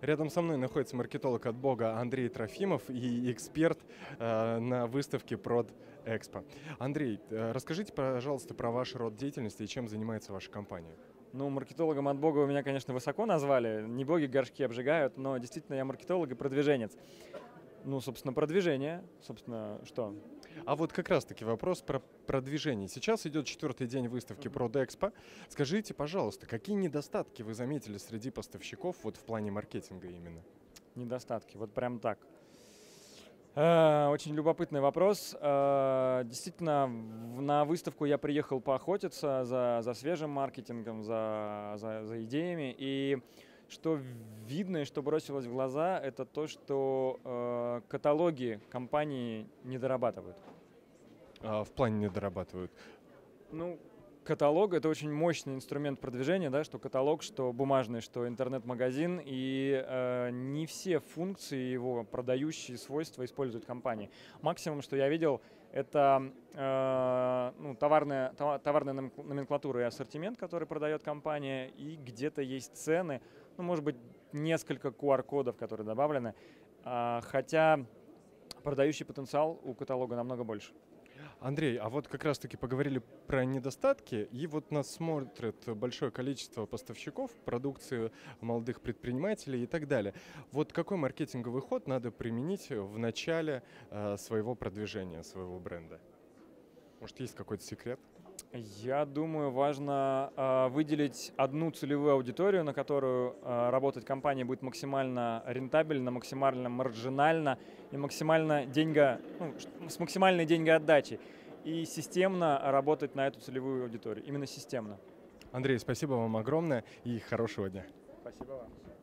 Рядом со мной находится маркетолог от Бога Андрей Трофимов и эксперт э, на выставке Prod Expo. Андрей, э, расскажите, пожалуйста, про ваш род деятельности и чем занимается ваша компания. Ну, маркетологом от Бога вы меня, конечно, высоко назвали. Не боги горшки обжигают, но действительно я маркетолог и продвиженец. Ну, собственно, продвижение. Собственно, что? А вот как раз-таки вопрос про продвижение. Сейчас идет четвертый день выставки ProdExpo. Скажите, пожалуйста, какие недостатки вы заметили среди поставщиков вот в плане маркетинга именно? Недостатки, вот прям так. Э, очень любопытный вопрос. Э, действительно, на выставку я приехал поохотиться за, за свежим маркетингом, за, за, за идеями. И что видно и что бросилось в глаза, это то, что э, каталоги компании не дорабатывают. А, в плане не дорабатывают? Ну, каталог — это очень мощный инструмент продвижения, да, что каталог, что бумажный, что интернет-магазин, и э, не все функции его, продающие свойства используют компании. Максимум, что я видел, это э, ну, товарная, товарная номенклатура и ассортимент, который продает компания, и где-то есть цены, ну, может быть, несколько QR-кодов, которые добавлены, э, хотя продающий потенциал у каталога намного больше. Андрей, а вот как раз-таки поговорили про недостатки, и вот нас смотрит большое количество поставщиков продукции молодых предпринимателей и так далее. Вот какой маркетинговый ход надо применить в начале э, своего продвижения, своего бренда? Может, есть какой-то секрет? Я думаю, важно э, выделить одну целевую аудиторию, на которую э, работать компания будет максимально рентабельно, максимально маржинально и максимально деньго, ну, с максимальной деньгоотдачей. И системно работать на эту целевую аудиторию. Именно системно. Андрей, спасибо вам огромное и хорошего дня. Спасибо вам.